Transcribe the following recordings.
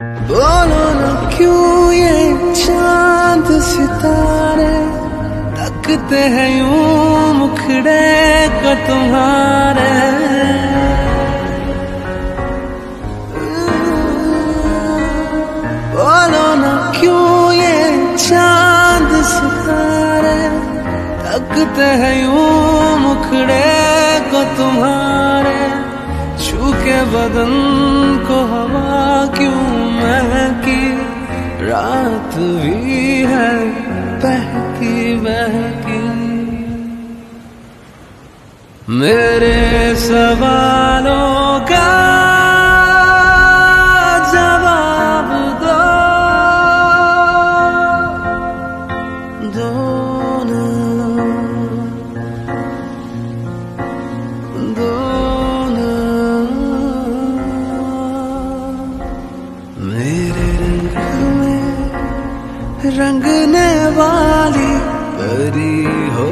बोलो न क्यों ये चाँद सितारे तकते हैं यूँ मुखड़े को तुम्हारे? बोलो न क्यों ये चाँद सितारे तकते हैं यूँ मुखड़े को तुम्हारे? छू के बदन को हवा रात भी है बहकी बहकी। मेरे सवालों का जवाब दो। दो। रंगने वाली परी हो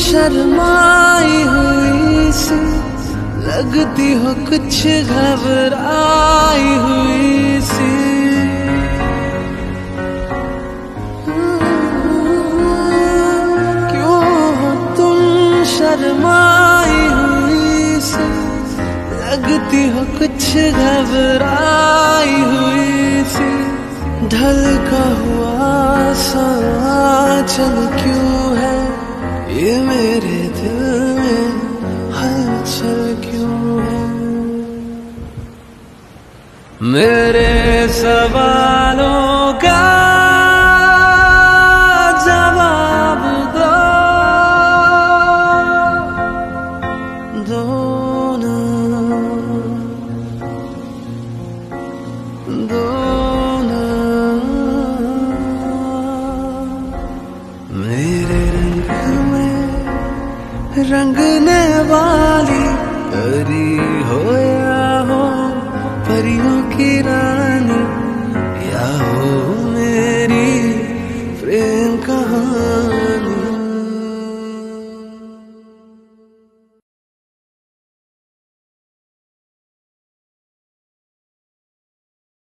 शर्माई हुई सी। लगती हो कुछ घबराई हुई सी। क्यों हो तुम शर्माई हुई सी? लगती हो कुछ घबराई हुई सी। ढल का हुआ सा चल क्यों है? ये मेरे दिल में हलचल क्यों है? मेरे सवालों का जवाब दो। दो रंगने वाली। परी हो या हो परियों की रानी या हो मेरी प्रेम कहानी।